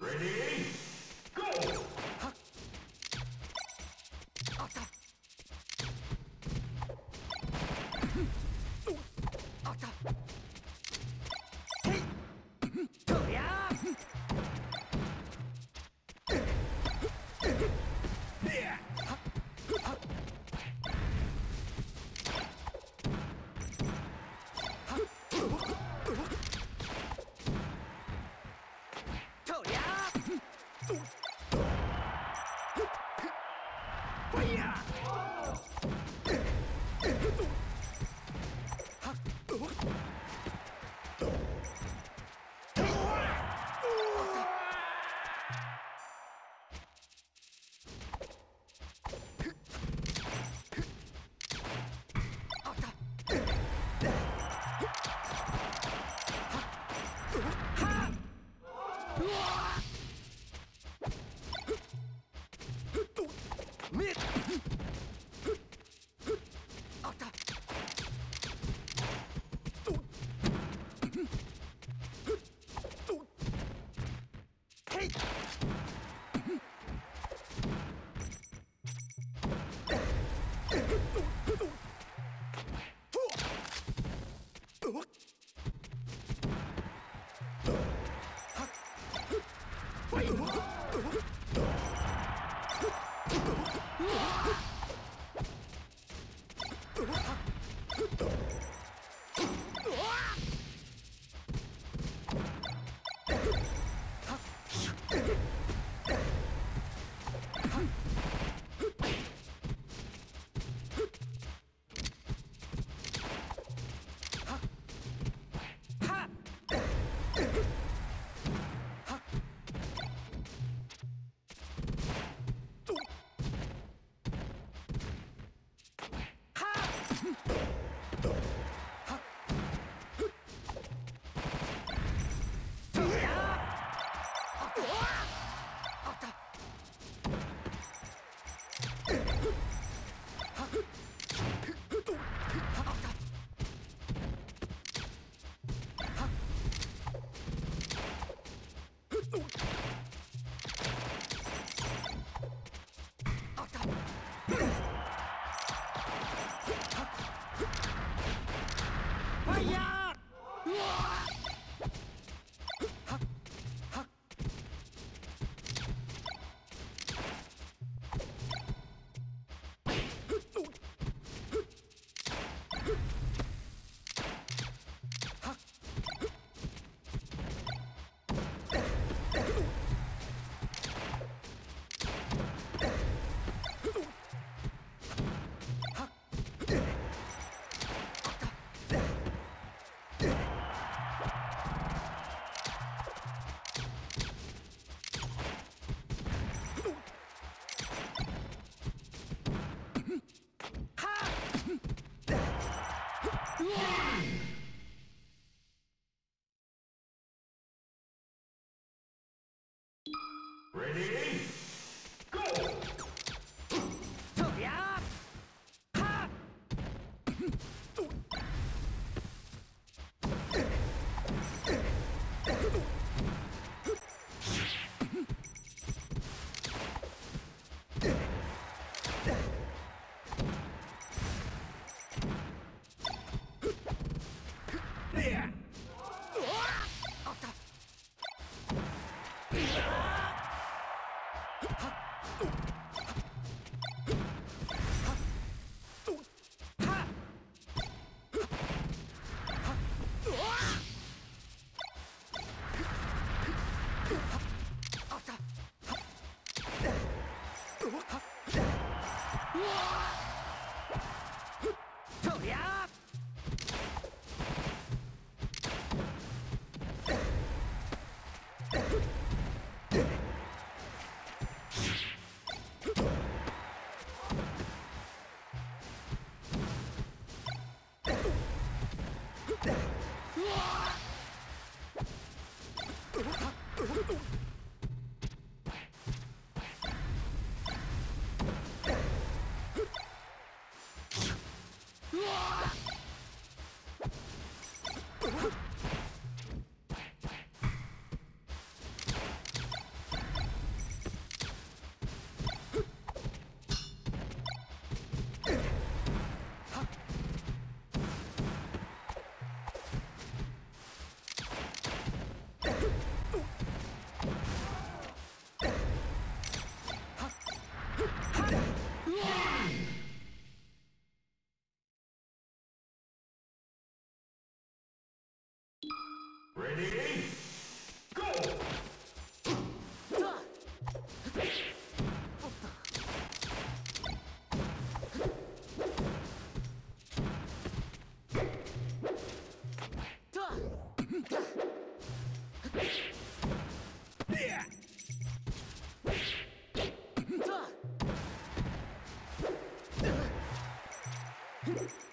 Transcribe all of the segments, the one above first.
Ready? Go! Hmph! Ready? Go! とり Ready? Go! 这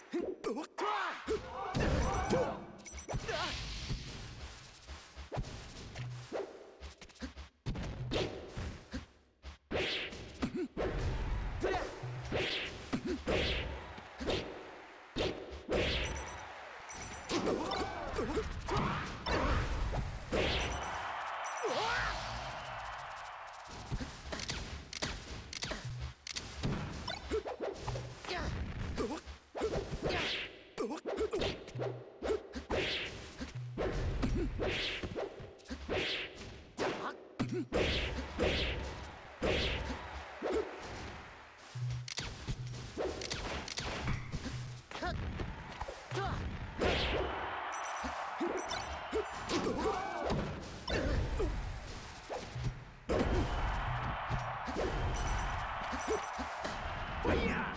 哎呀！